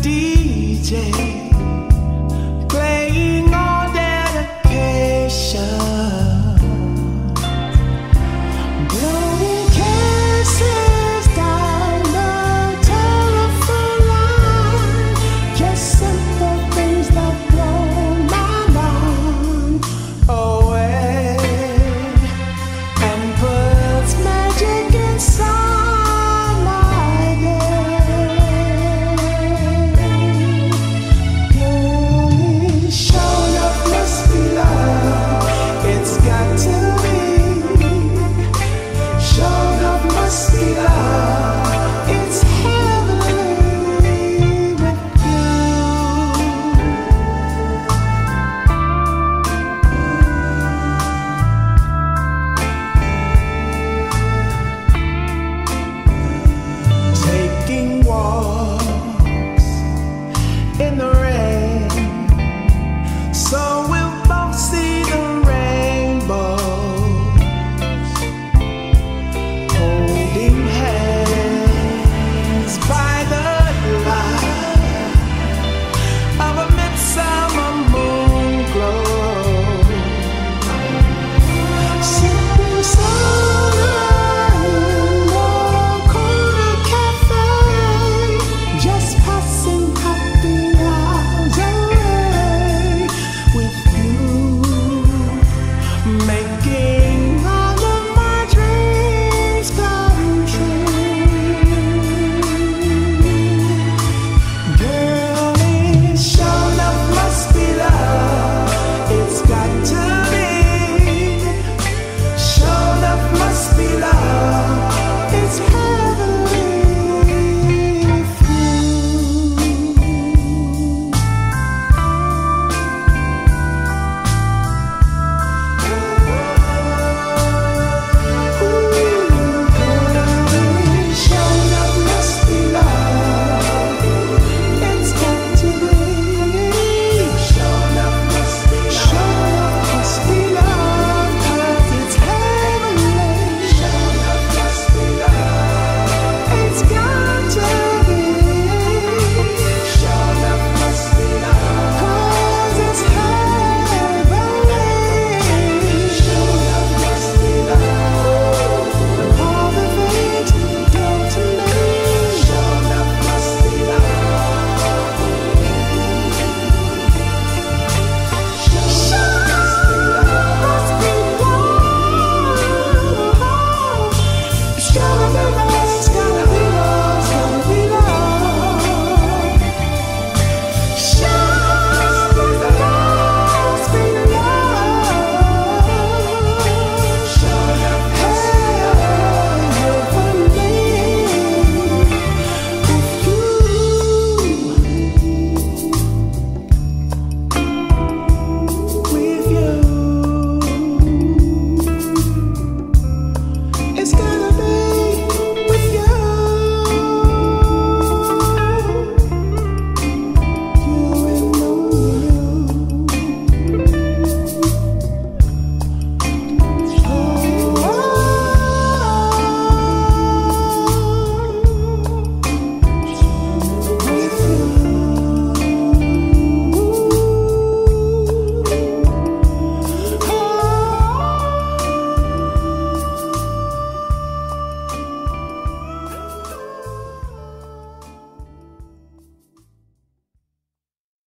DJ.